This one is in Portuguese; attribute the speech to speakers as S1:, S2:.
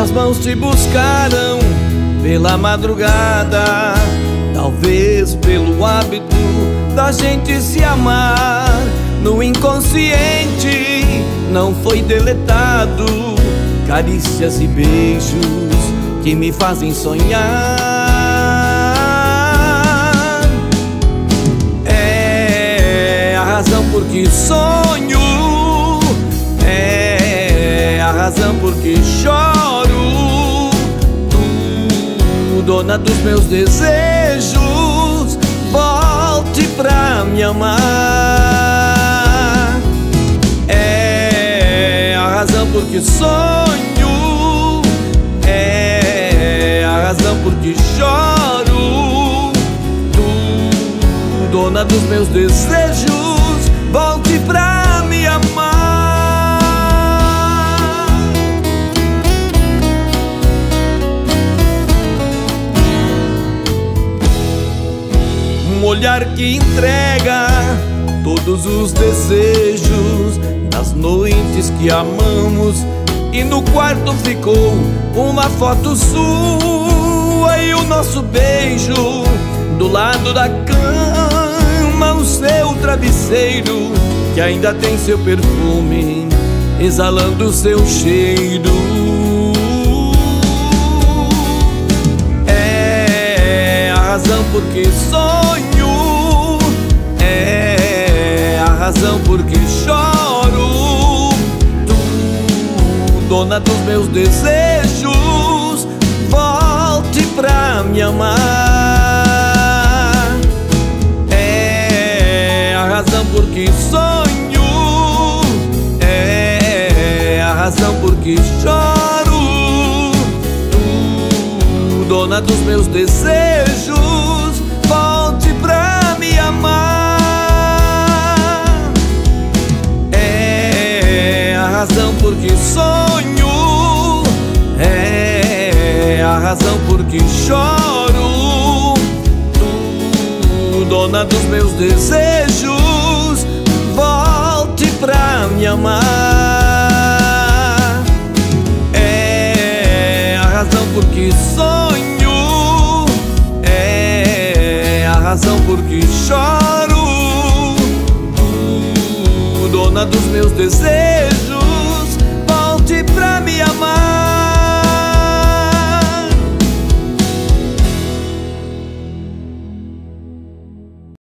S1: Minhas mãos te buscaram pela madrugada, talvez pelo hábito da gente se amar. No inconsciente não foi deletado carícias e beijos que me fazem sonhar. É a razão por que sonho, é a razão por que choro. Dona dos meus desejos, volte pra me amar. É a razão por que sonho, é a razão por que choro. Tu, dona dos meus desejos, olhar que entrega todos os desejos das noites que amamos. E no quarto ficou uma foto sua e o nosso beijo do lado da cama, o seu travesseiro que ainda tem seu perfume exalando seu cheiro. É a razão por que razão por que choro. Tu, dona dos meus desejos, volte pra me amar. É a razão por que sonho, é a razão por que choro. Tu, dona dos meus desejos, razão por que sonho, é a razão por que choro. Tu, dona dos meus desejos, volte pra me amar. É a razão por que sonho, é a razão por que choro. Dona dos meus desejos